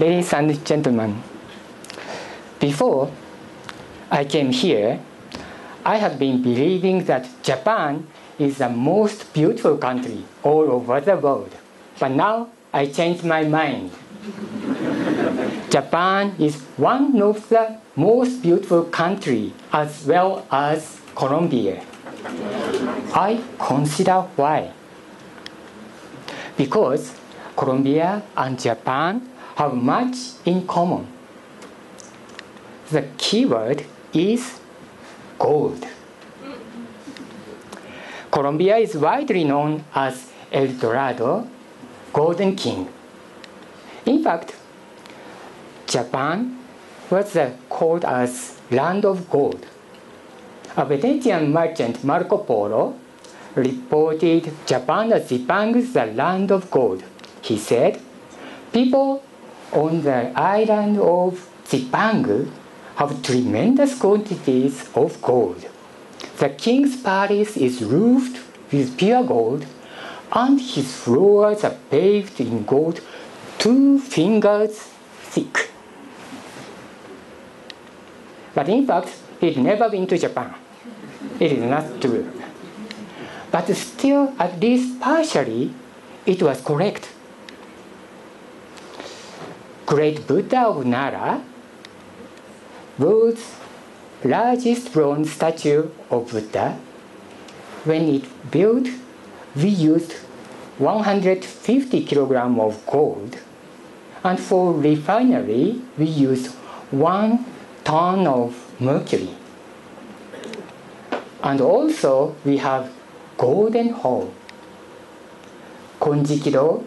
Ladies and gentlemen, before I came here, I had been believing that Japan is the most beautiful country all over the world. But now I changed my mind. Japan is one of the most beautiful country as well as Colombia. I consider why. Because Colombia and Japan have much in common. The keyword is gold. Colombia is widely known as El Dorado, Golden King. In fact, Japan was called as Land of Gold. A Venetian merchant Marco Polo reported Japan as Zipang, the land of gold. He said, people on the island of Zipang have tremendous quantities of gold. The king's palace is roofed with pure gold, and his floors are paved in gold two fingers thick. But in fact, he'd never been to Japan. It is not true. But still, at least partially, it was correct. Great Buddha of Nara world's largest bronze statue of Buddha. When it built, we used 150 kilogram of gold, and for refinery, we used one ton of mercury. And also, we have golden hall. Konjikido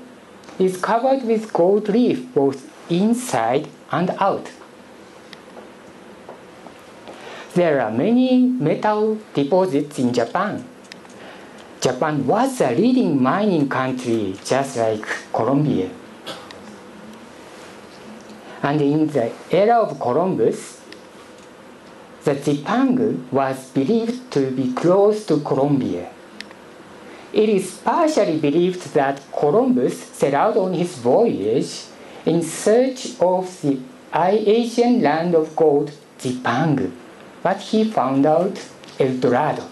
is covered with gold leaf both inside and out. There are many metal deposits in Japan. Japan was a leading mining country just like Colombia. And in the era of Columbus, the Zipang was believed to be close to Colombia. It is partially believed that Columbus set out on his voyage in search of the Asian land of gold, Zipang, but he found out El Dorado.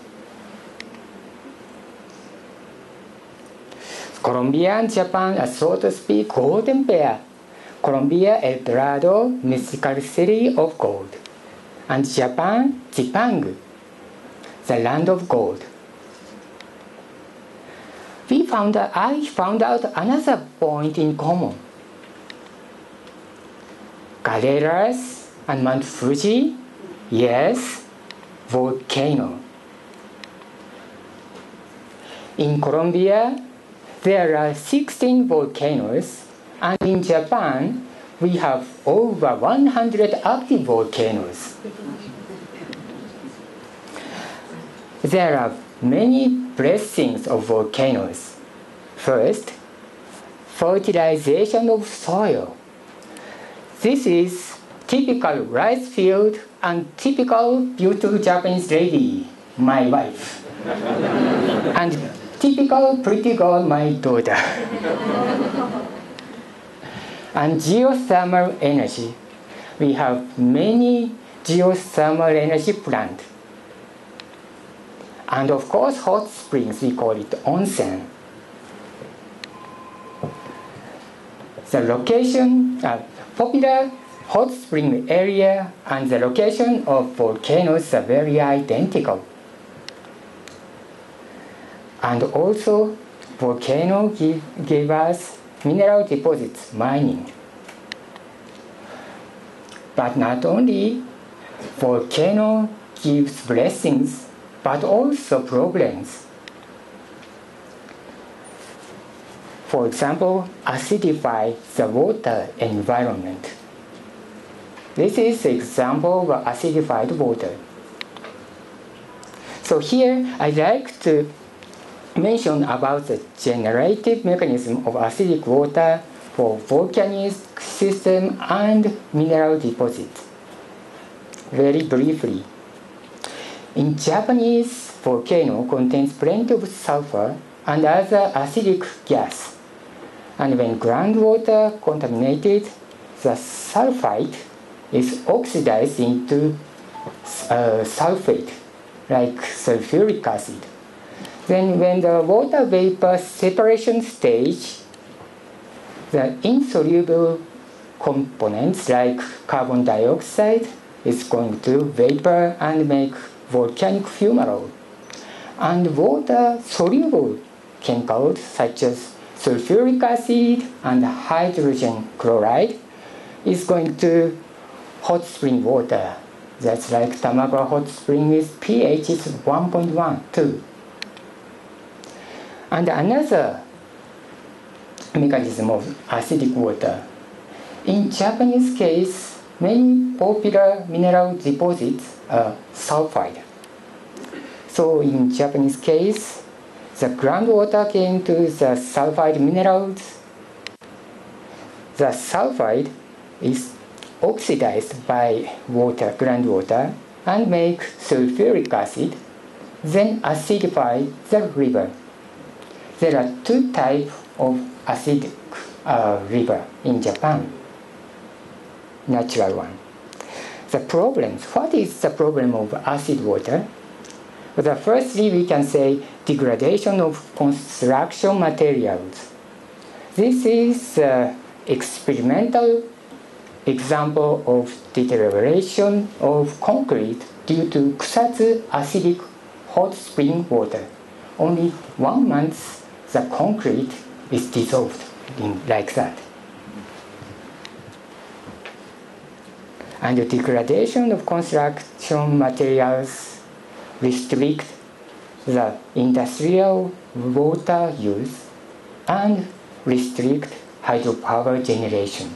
Colombia and Japan are so to speak golden pair. Colombia, El Dorado, mystical city of gold. And Japan, Zipang, the land of gold. We found I found out another point in common. Calderas and Mount Fuji, yes, volcano. In Colombia, there are 16 volcanoes, and in Japan, we have over 100 active volcanoes. There are many blessings of volcanoes. First, fertilization of soil. This is typical rice field and typical beautiful Japanese lady, my wife. and typical pretty girl, my daughter. and geothermal energy. We have many geothermal energy plants. And of course, hot springs, we call it onsen. The location, uh, popular hot spring area and the location of volcanoes are very identical. And also, volcano give, give us mineral deposits mining. But not only volcano gives blessings, but also problems. For example, acidify the water environment. This is an example of acidified water. So here I'd like to mention about the generative mechanism of acidic water for volcanic system and mineral deposits. Very briefly, in Japanese volcano contains plenty of sulfur and other acidic gas. And when groundwater contaminated, the sulfite is oxidized into uh, sulfate, like sulfuric acid. Then when the water vapor separation stage, the insoluble components like carbon dioxide is going to vapor and make volcanic fumarole. And water soluble chemicals such as sulfuric acid and hydrogen chloride is going to hot spring water. That's like Tamagawa hot spring with pH is 1.12. And another mechanism of acidic water. In Japanese case, many popular mineral deposits are sulfide. So in Japanese case, the groundwater came to the sulfide minerals. The sulfide is oxidized by water, groundwater, and make sulfuric acid, then acidify the river. There are two types of acidic uh, river in Japan. Natural one. The problems. What is the problem of acid water? The firstly, we can say degradation of construction materials. This is an experimental example of deterioration of concrete due to kusatsu acidic hot spring water. Only one month the concrete is dissolved in, like that. And the degradation of construction materials restrict the industrial water use and restrict hydropower generation.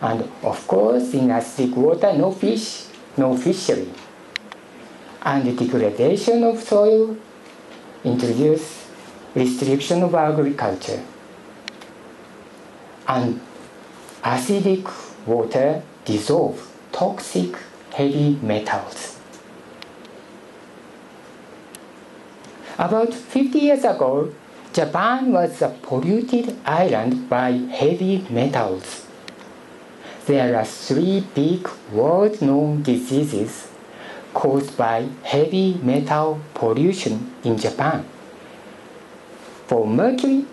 And of course, in acidic water, no fish, no fishery. And degradation of soil introduce restriction of agriculture. And acidic water dissolve toxic heavy metals. About 50 years ago, Japan was a polluted island by heavy metals. There are three big world known diseases caused by heavy metal pollution in Japan. For mercury,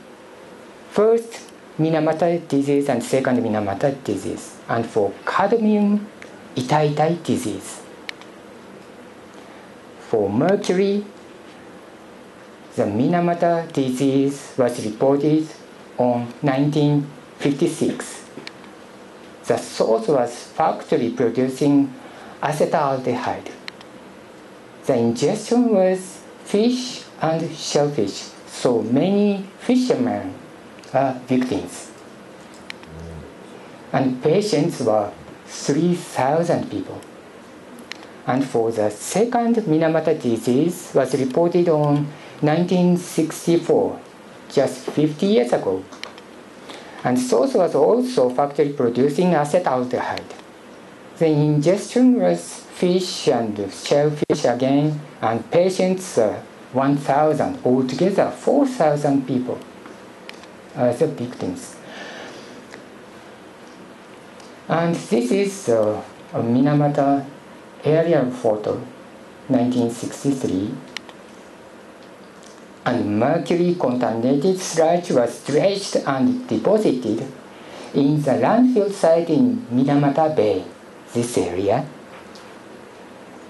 first Minamata disease and second Minamata disease, and for cadmium, Itai disease. For mercury, the Minamata disease was reported on 1956. The source was factory producing acetaldehyde. The ingestion was fish and shellfish, so many fishermen are victims. And patients were 3,000 people. And for the second Minamata disease was reported on 1964, just 50 years ago. And source was also factory producing acetaldehyde. The ingestion was fish and shellfish again, and patients uh, 1,000, altogether 4,000 people as the victims. And this is uh, a Minamata aerial photo, 1963 and mercury contaminated sludge was dredged and deposited in the landfill site in Minamata Bay, this area.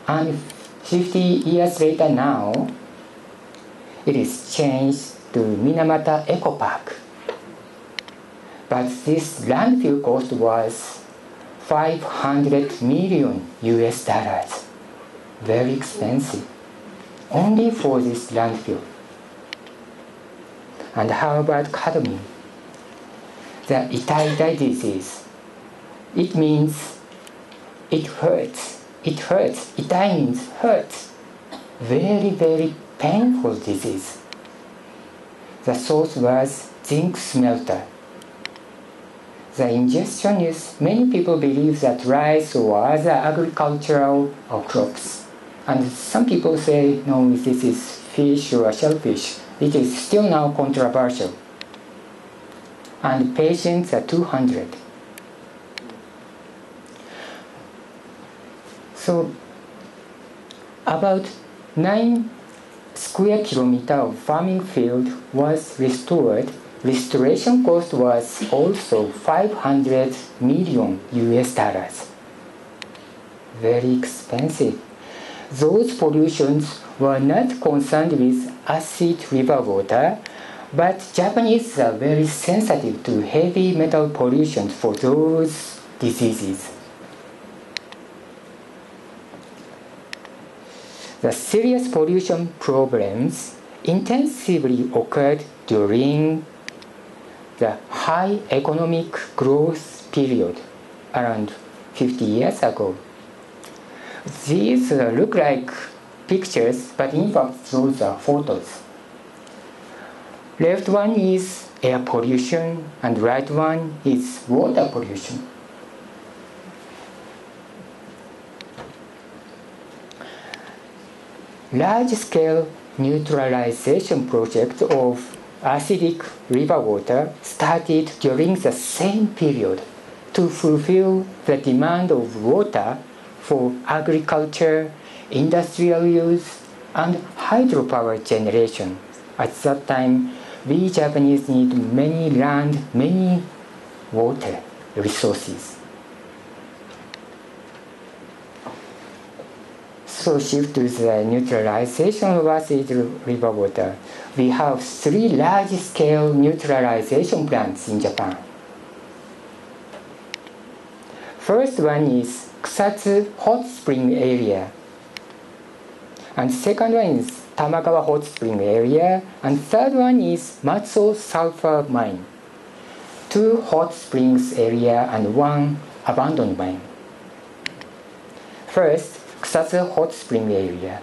And 50 years later now, it is changed to Minamata Eco Park. But this landfill cost was 500 million US dollars. Very expensive. Only for this landfill. And how about cadmium? The Itai disease. It means it hurts. It hurts. Itai means hurts. Very, very painful disease. The source was zinc smelter. The ingestion is, many people believe that rice or other agricultural crops. And some people say, no, this is fish or shellfish it is still now controversial. and patients are 200. So about 9 square kilometer of farming field was restored. Restoration cost was also 500 million US dollars. Very expensive. Those pollutions were not concerned with acid river water, but Japanese are very sensitive to heavy metal pollution for those diseases. The serious pollution problems intensively occurred during the high economic growth period around 50 years ago. These look like pictures, but in fact, those are photos. Left one is air pollution, and right one is water pollution. Large-scale neutralization project of acidic river water started during the same period to fulfill the demand of water for agriculture, industrial use, and hydropower generation. At that time, we Japanese need many land, many water resources. So shift to the neutralization of acid river water. We have three large-scale neutralization plants in Japan. First one is Kusatsu hot spring area. And second one is Tamagawa hot spring area. And third one is Matsuo sulfur mine. Two hot springs area and one abandoned mine. First, Kusatsu hot spring area.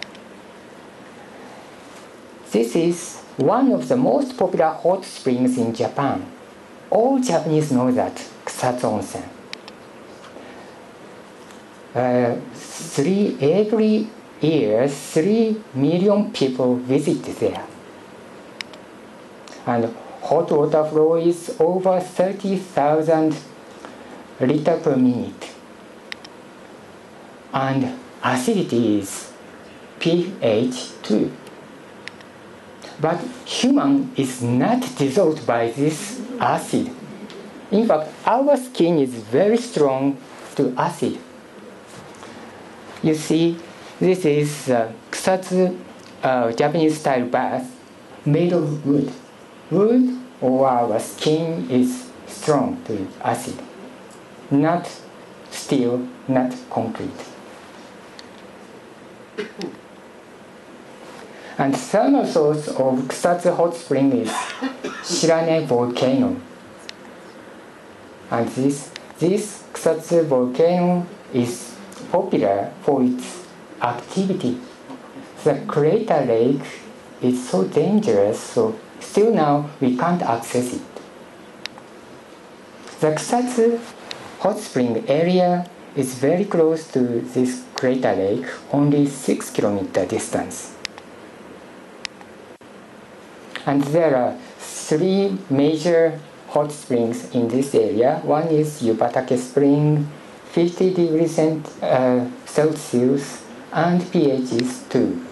This is one of the most popular hot springs in Japan. All Japanese know that Kusatsu Onsen uh, three every year three million people visit there. And hot water flow is over 30,000 liter per minute. And acidity is pH 2 but human is not dissolved by this acid. In fact our skin is very strong to acid. You see, this is uh, Kusatsu uh, Japanese style bath made of wood. Wood or our skin is strong to acid, not steel, not concrete. and thermal source of Kusatsu hot spring is Shirane volcano. And this, this Kusatsu volcano is popular for its activity. The crater lake is so dangerous, so still now we can't access it. The Kusatsu hot spring area is very close to this crater lake, only 6 kilometer distance. And there are three major hot springs in this area. One is Yubatake Spring, 50 degrees uh, Celsius and pH is 2.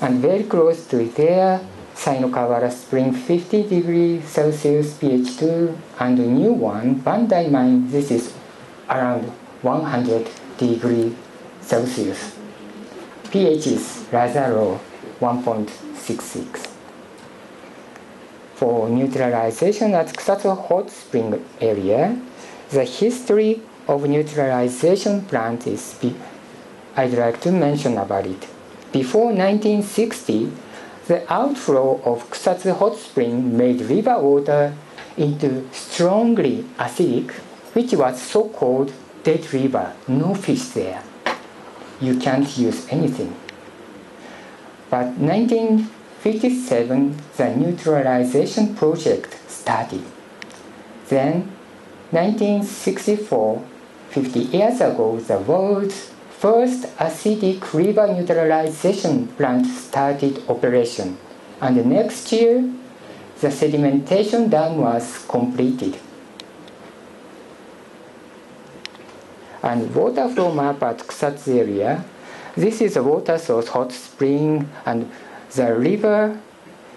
And very close to there, Sainokawara Spring 50 degrees Celsius pH 2 and a new one, Bandai Mine, this is around 100 degrees Celsius. pH is rather low, 1.66. For neutralization at Kusatsu Hot Spring area, the history of neutralization plant is I'd like to mention about it. Before 1960, the outflow of Kusatsu hot spring made river water into strongly acidic, which was so-called dead river, no fish there. You can't use anything. But 1957, the neutralization project started. Then 1964, 50 years ago, the world's first acidic river neutralization plant started operation. And next year, the sedimentation dam was completed. And water flow map at Kusatsu area. This is a water source, hot spring, and the river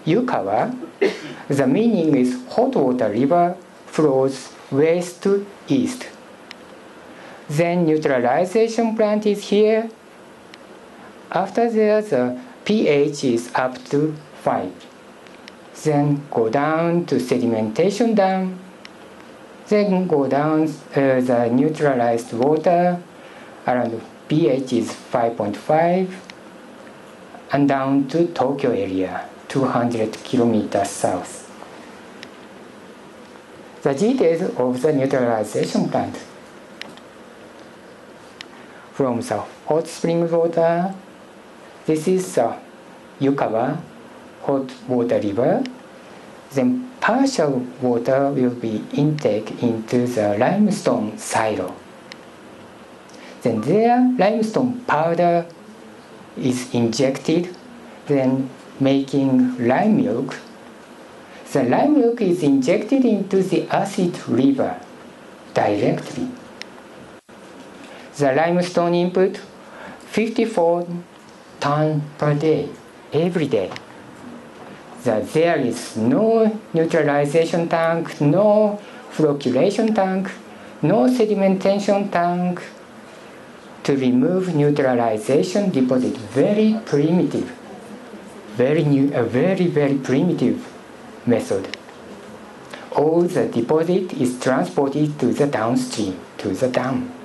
Yukawa. The meaning is hot water river flows west to east. Then neutralization plant is here. After that, the pH is up to 5. Then go down to sedimentation dam. Then go down uh, the neutralized water around pH is 5.5 and down to Tokyo area, 200 kilometers south. The details of the neutralization plant. From the hot spring water, this is the Yukawa hot water river. Then partial water will be intake into the limestone silo. Then there limestone powder is injected, then making lime milk. The lime milk is injected into the acid river directly. The limestone input 54 ton per day, every day. That there is no neutralization tank, no flocculation tank, no sedimentation tank to remove neutralization deposit. Very primitive, very new, a very very primitive method. All the deposit is transported to the downstream, to the dam.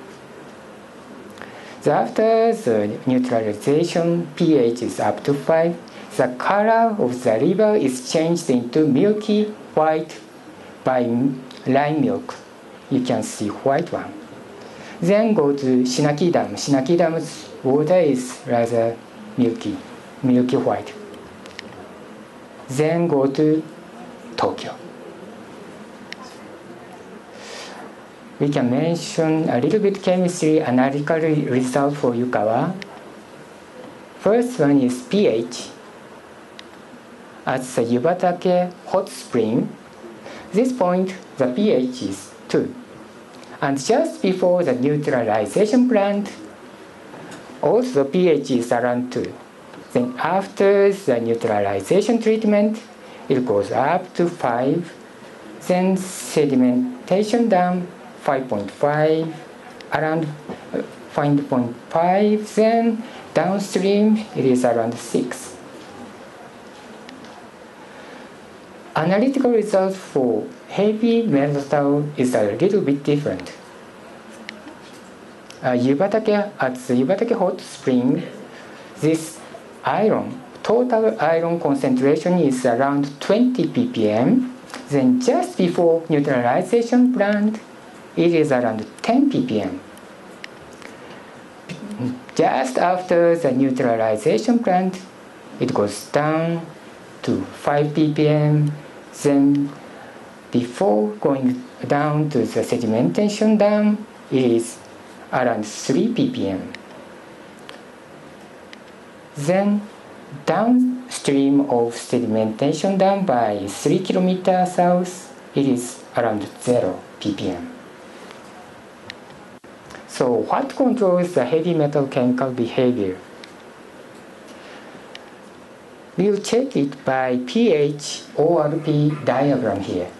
After the neutralization pH is up to 5, the color of the river is changed into milky white by lime milk. You can see white one. Then go to Shinaki Dam. Shinaki Dam's water is rather milky, milky white. Then go to Tokyo. We can mention a little bit chemistry analytical result for Yukawa. First one is pH. At the Yubatake hot spring, this point the pH is 2. And just before the neutralization plant, also pH is around 2. Then after the neutralization treatment, it goes up to 5. Then sedimentation dam 5.5 around uh, 5.5 then downstream it is around 6 analytical results for heavy metal is a little bit different. Uh, Yubatake, at the Yubatake hot spring this iron total iron concentration is around 20 ppm then just before neutralization plant it is around 10 ppm. Just after the neutralization plant, it goes down to 5 ppm. Then, before going down to the sedimentation dam, it is around 3 ppm. Then, downstream of sedimentation dam by 3 kilometers south, it is around 0 ppm. So what controls the heavy metal chemical behavior? We'll check it by pH ORP diagram here.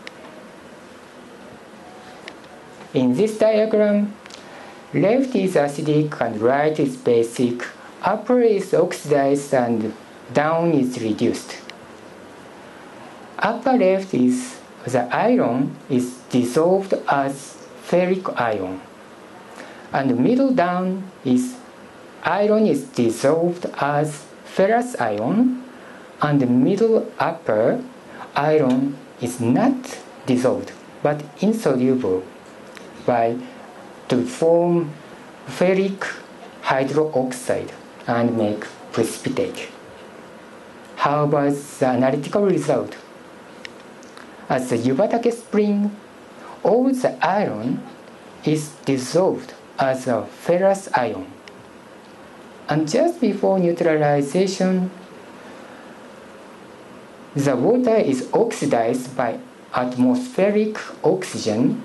In this diagram, left is acidic and right is basic, upper is oxidized and down is reduced. Upper left is the iron is dissolved as ferric ion and the middle down is iron is dissolved as ferrous ion and the middle upper iron is not dissolved but insoluble by to form ferric hydroxide and make precipitate. How about the analytical result? At the Yubatake spring, all the iron is dissolved as a ferrous ion. And just before neutralization, the water is oxidized by atmospheric oxygen,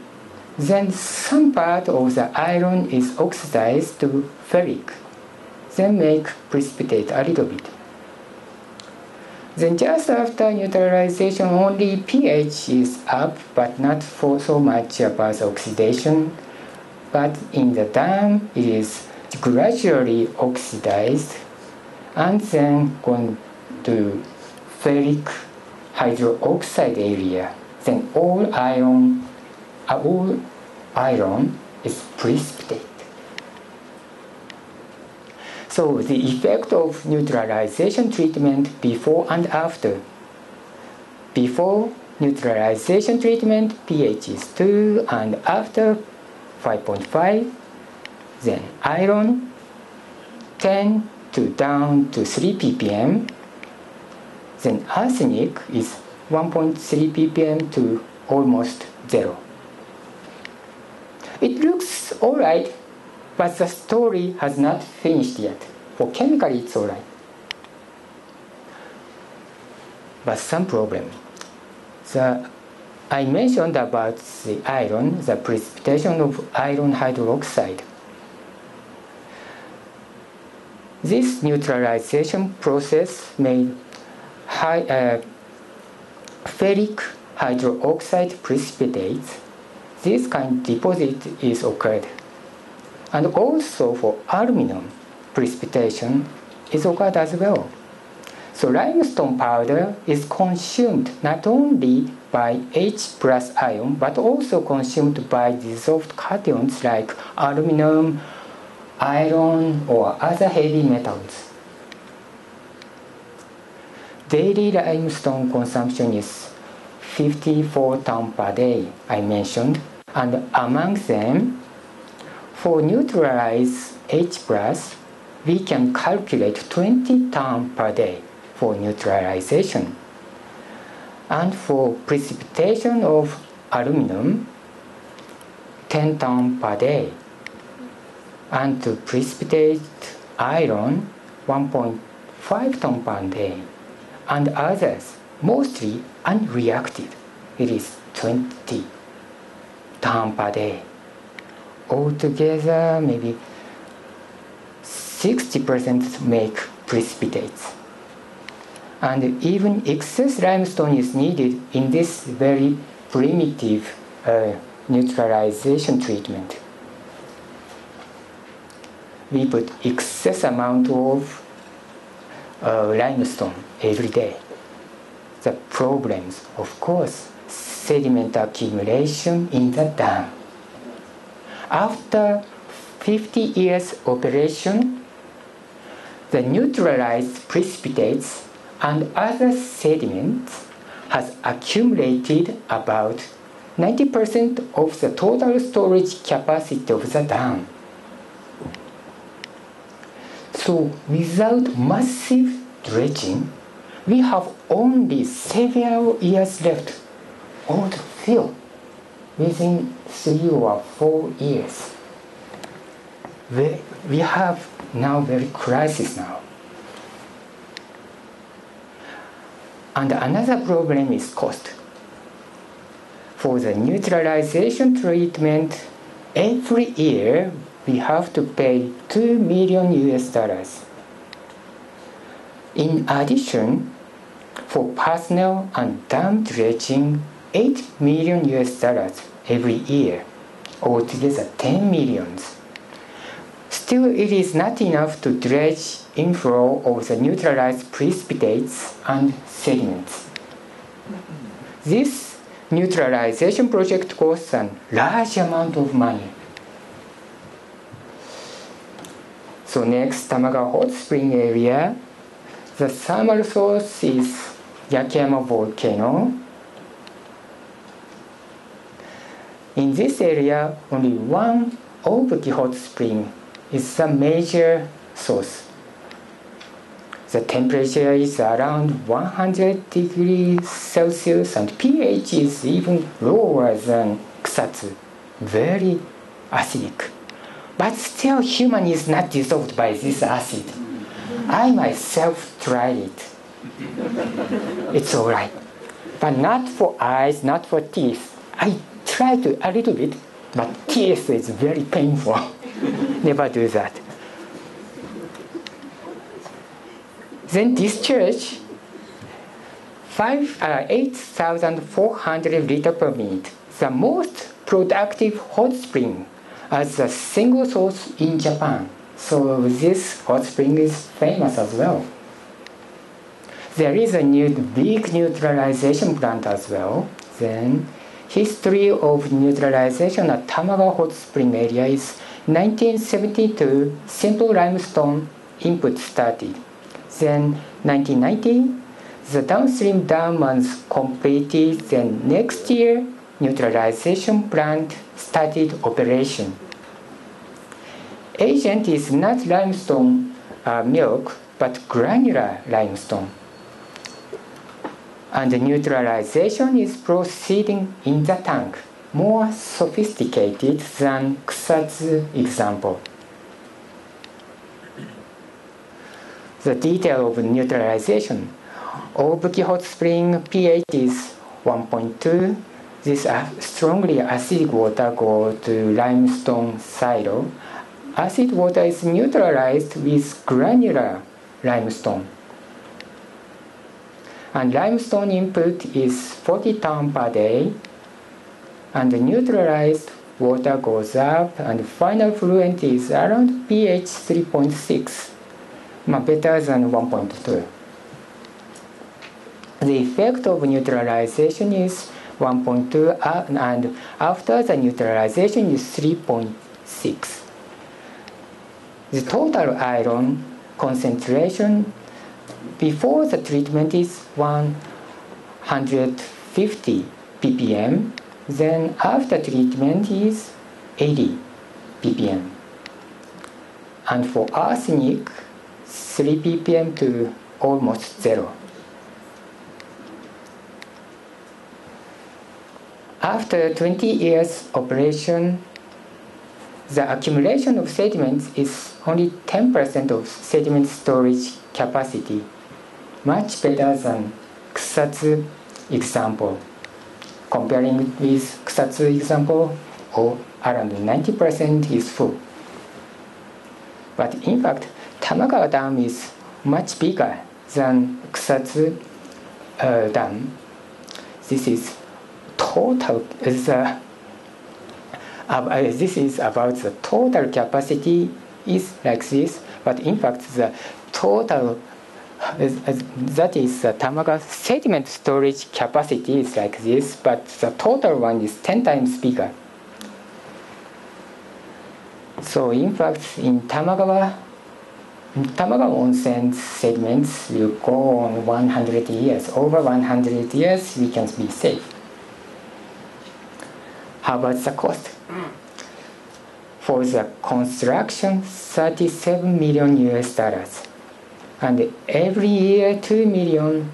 then some part of the iron is oxidized to ferric, then make precipitate a little bit. Then just after neutralization, only pH is up, but not for so much about oxidation. But in the dam, it is gradually oxidized and then going to ferric hydroxide area. Then all iron, all iron is precipitate. So the effect of neutralization treatment before and after. Before neutralization treatment, pH is 2 and after 5.5. Then iron 10 to down to 3 ppm. Then arsenic is 1.3 ppm to almost zero. It looks alright, but the story has not finished yet. For chemically, it's alright. But some problem. The, I mentioned about the iron, the precipitation of iron hydroxide. This neutralization process made high, uh, ferric hydroxide precipitates. This kind of deposit is occurred. And also for aluminum, precipitation is occurred as well. So limestone powder is consumed not only by H plus ion but also consumed by dissolved cations like aluminum, iron, or other heavy metals. Daily limestone consumption is 54 tons per day, I mentioned, and among them, for neutralize H plus, we can calculate 20 tons per day for neutralization. And for precipitation of aluminum, 10 tons per day. And to precipitate iron, 1.5 tons per day. And others, mostly unreacted, it is 20 tons per day. Altogether, maybe 60% make precipitates. And even excess limestone is needed in this very primitive uh, neutralization treatment. We put excess amount of uh, limestone every day. The problems, of course, sediment accumulation in the dam. After 50 years operation, the neutralized precipitates and other sediments has accumulated about 90% of the total storage capacity of the dam. So without massive dredging, we have only several years left or to fill within three or four years. We, we have now very crisis now. And another problem is cost. For the neutralization treatment, every year we have to pay 2 million US dollars. In addition, for personnel and dam dredging, 8 million US dollars every year, altogether 10 millions. Still, it is not enough to dredge inflow of the neutralized precipitates and sediments. This neutralization project costs a large amount of money. So next, Tamagawa Hot Spring area. The thermal source is Yakeyama volcano. In this area, only one Obuki hot spring is the major source. The temperature is around 100 degrees Celsius and pH is even lower than Kusatsu, very acidic. But still human is not dissolved by this acid. I myself tried it. it's all right. But not for eyes, not for teeth. I tried to a little bit, but teeth is very painful. Never do that. Then this discharge, five, uh, 8,400 liter per minute, the most productive hot spring as a single source in Japan. So this hot spring is famous as well. There is a new big neutralization plant as well. Then history of neutralization at Tamagawa hot spring area is 1972 simple limestone input started. Then 1990 the downstream dam was completed. Then next year neutralization plant started operation. Agent is not limestone uh, milk but granular limestone. And neutralization is proceeding in the tank, more sophisticated than Kusatsu example. The detail of neutralization. Obuki hot spring pH is 1.2 this strongly acidic water go to limestone silo. Acid water is neutralized with granular limestone. And limestone input is 40 ton per day. And the neutralized water goes up and the final fluent is around pH 3.6, better than 1.2. The effect of neutralization is 1.2 uh, and after the neutralization is 3.6. The total iron concentration before the treatment is 150 ppm, then after treatment is 80 ppm. And for arsenic, 3 ppm to almost zero. After 20 years operation, the accumulation of sediments is only 10% of sediment storage capacity, much better than Kusatsu example. Comparing with Kusatsu example, or around 90% is full. But in fact, Tamagawa Dam is much bigger than Kusatsu uh, Dam. This is total is uh, uh, this is about the total capacity is like this, but in fact the total that is uh, the Tamaga sediment storage capacity is like this, but the total one is 10 times bigger. So in fact, in Tamagawa, Tamagawa onsen sediments will go on 100 years. Over 100 years, we can be safe. How about the cost? Mm. For the construction, 37 million US dollars. And every year, 2 million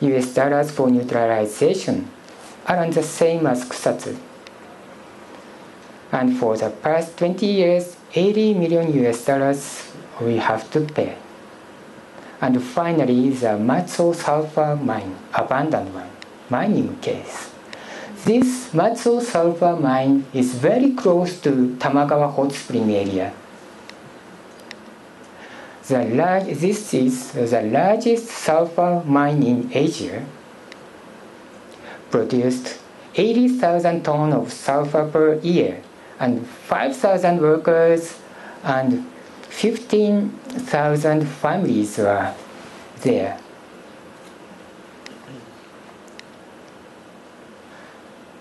US dollars for neutralization, around the same as Kusatsu. And for the past 20 years, 80 million US dollars we have to pay. And finally, the Matsuo sulfur mine, abandoned one, mining case. This Matsuo sulfur mine is very close to Tamagawa hot spring area. The large, this is the largest sulfur mine in Asia. Produced 80,000 tons of sulfur per year and 5,000 workers and 15,000 families were there.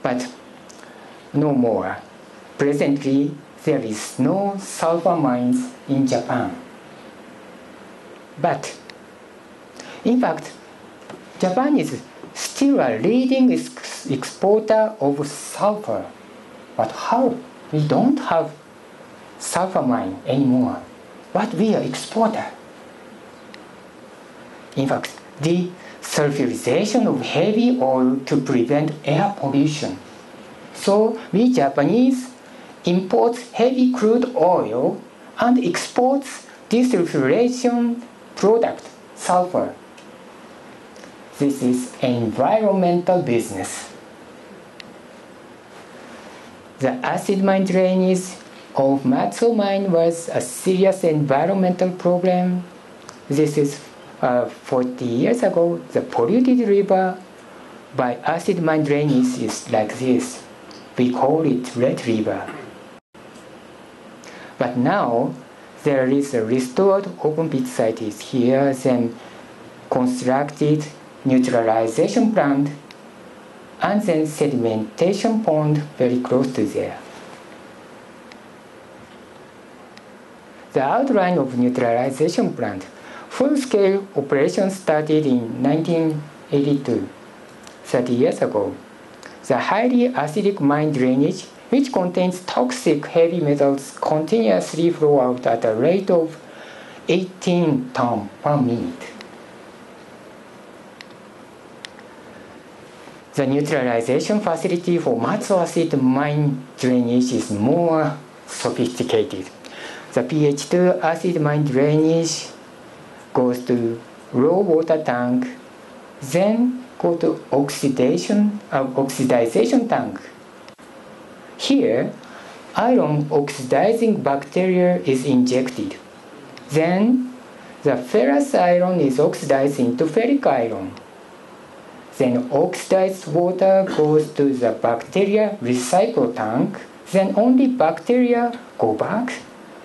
but no more. Presently, there is no sulfur mines in Japan. But, in fact, Japan is still a leading ex- exporter of sulfur. But how? We don't have sulfur mine anymore. But we are exporter. In fact, the sulfurization of heavy oil to prevent air pollution. So we Japanese import heavy crude oil and exports desulfurization product, sulfur. this is environmental business. The acid mine drainage of Matsuo mine was a serious environmental problem. This is uh, 40 years ago. The polluted river by acid mine drainage is like this. We call it Red River. But now there is a restored open pit site is here, then constructed neutralization plant, and then sedimentation pond very close to there. The outline of neutralization plant. Full-scale operation started in 1982, 30 years ago. The highly acidic mine drainage which contains toxic heavy metals continuously flow out at a rate of 18 ton per minute. The neutralization facility for Matsuo acid mine drainage is more sophisticated. The pH2 acid mine drainage goes to low water tank, then go to oxidation, uh, oxidization tank here, iron oxidizing bacteria is injected. Then, the ferrous iron is oxidized into ferric iron. Then oxidized water goes to the bacteria recycle tank. Then only bacteria go back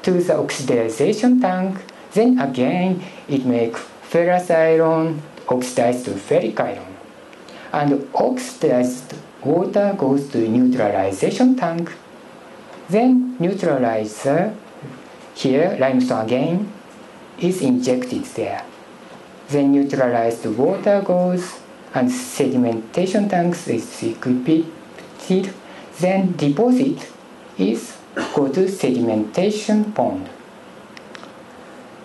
to the oxidization tank. Then again, it makes ferrous iron oxidized to ferric iron. And oxidized water goes to neutralization tank. Then neutralizer, here limestone again, is injected there. Then neutralized water goes and sedimentation tanks is equipped. Then deposit is go to sedimentation pond.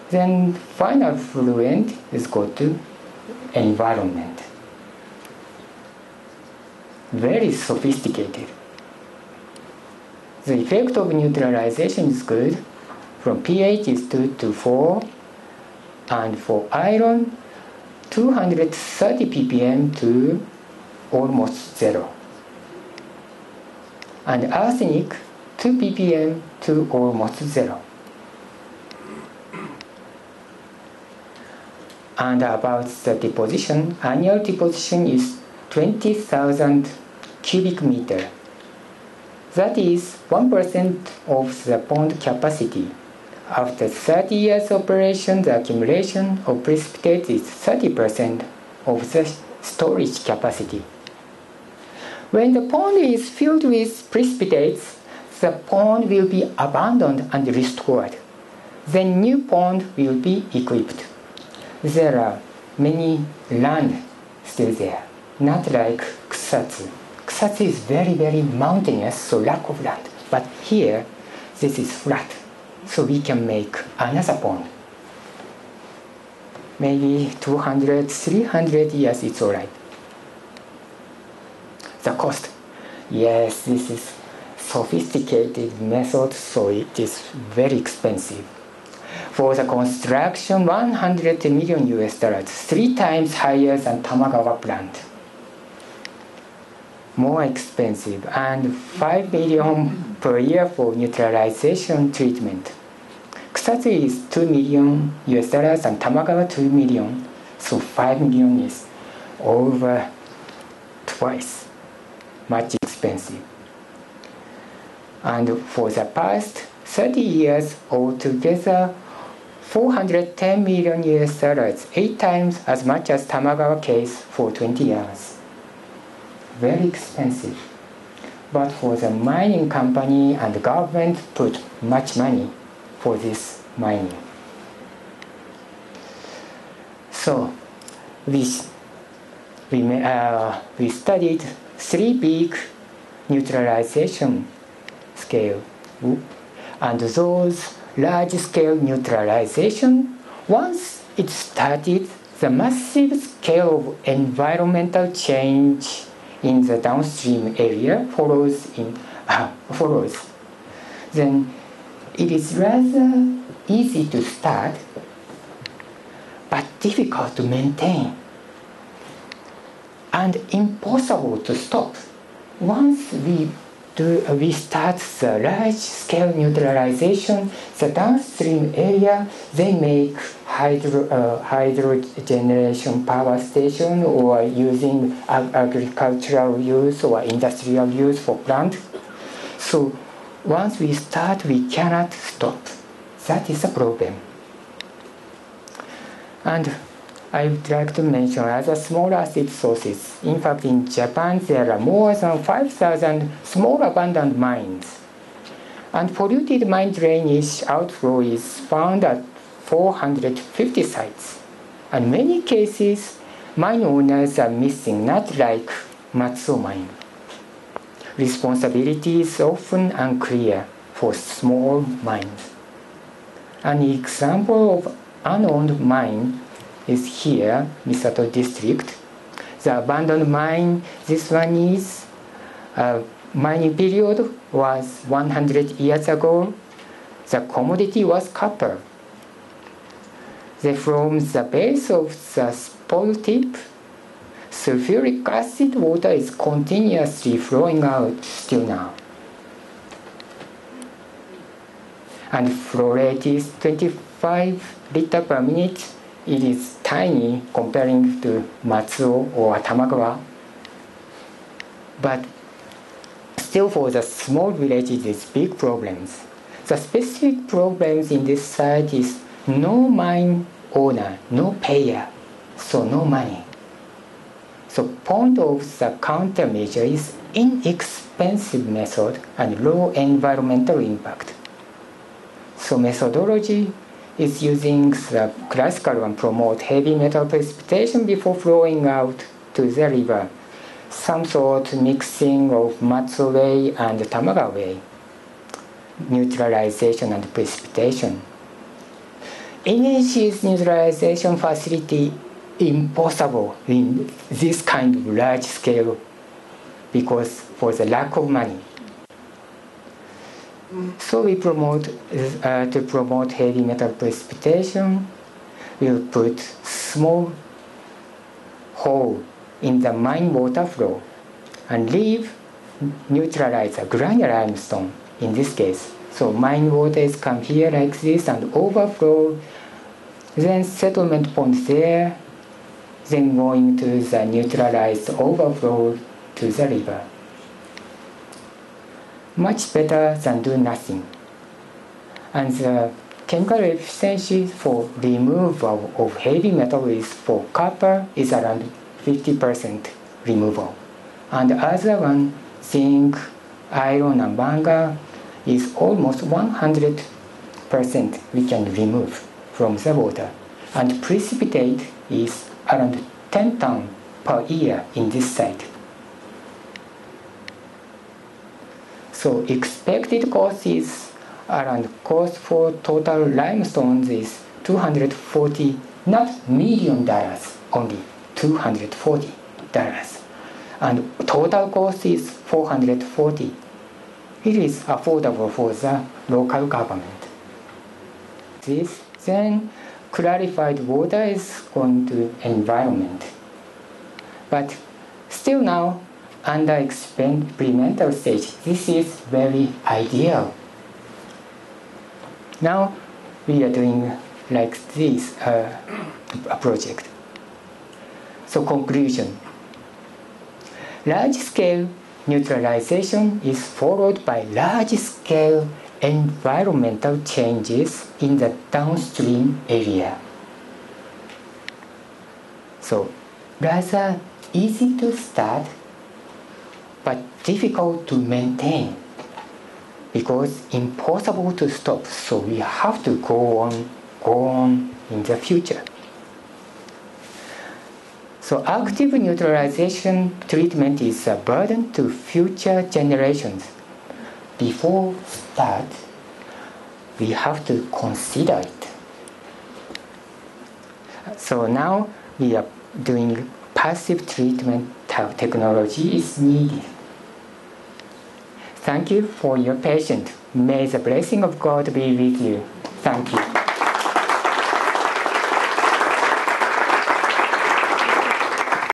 Then final effluent is go to environment very sophisticated. The effect of neutralization is good. From pH is 2 to 4, and for iron, 230 ppm to almost zero. And arsenic, 2 ppm to almost zero. And about the deposition, annual deposition is 20,000 cubic meter. That is 1% of the pond capacity. After 30 years operation, the accumulation of precipitate is 30% of the storage capacity. When the pond is filled with precipitates, the pond will be abandoned and restored. Then new pond will be equipped. There are many land still there not like Kusatsu. Kusatsu is very, very mountainous, so lack of land. But here, this is flat, so we can make another pond. Maybe 200, 300 years, it's all right. The cost. Yes, this is sophisticated method, so it is very expensive. For the construction, 100 million US dollars, three times higher than Tamagawa plant more expensive and 5 million per year for neutralization treatment. Kusatsu is 2 million US dollars and Tamagawa 2 million, so 5 million is over twice much expensive. And for the past 30 years altogether, 410 million US dollars, 8 times as much as Tamagawa case for 20 years very expensive. But for the mining company and the government put much money for this mining. So we, we, uh, we studied three big neutralization scale and those large scale neutralization once it started the massive scale of environmental change in the downstream area follows in uh, follows, then it is rather easy to start but difficult to maintain. and impossible to stop. Once we do, we start the large-scale neutralization, the downstream area, they make hydro, uh, hydro generation power station or using ag- agricultural use or industrial use for plant. So once we start, we cannot stop. That is a problem. And I would like to mention other small acid sources. In fact, in Japan, there are more than 5,000 small abandoned mines. And polluted mine drainage outflow is found at 450 sites. And many cases, mine owners are missing, not like Matsuo mine. Responsibility is often unclear for small mines. An example of unowned mine is here, Misato district. The abandoned mine, this one is, uh, mining period was 100 years ago. The commodity was copper. Then from the base of the spoil tip, sulfuric acid water is continuously flowing out still now. And flow rate is 25 liter per minute it is tiny comparing to Matsuo or Tamagawa. But still for the small villages big problems. The specific problems in this site is no mine owner, no payer, so no money. So point of the countermeasure is inexpensive method and low environmental impact. So methodology is using the classical one promote heavy metal precipitation before flowing out to the river. Some sort mixing of Matsuo way and Tamagawa. Neutralization and precipitation. NEC's neutralization facility impossible in this kind of large scale because for the lack of money. So we promote uh, to promote heavy metal precipitation. We'll put small hole in the mine water flow and leave neutralize a granular limestone in this case. So mine waters come here like this and overflow, then settlement point there, then going to the neutralized overflow to the river much better than do nothing. And the chemical efficiency for removal of heavy metal is for copper is around 50% removal. And the other one, zinc, iron, and manganese is almost 100% we can remove from the water. And precipitate is around 10 ton per year in this site. So expected cost is around cost for total limestones is 240, not million dollars, only 240 dollars. And total cost is 440. It is affordable for the local government. This then clarified water is going to environment. But still now under experimental stage. This is very ideal. Now we are doing like this uh, a project. So conclusion. Large scale neutralization is followed by large scale environmental changes in the downstream area. So rather easy to start but difficult to maintain because impossible to stop so we have to go on go on in the future so active neutralization treatment is a burden to future generations before start we have to consider it so now we are doing passive treatment technology is needed. Thank you for your patience. May the blessing of God be with you. Thank you.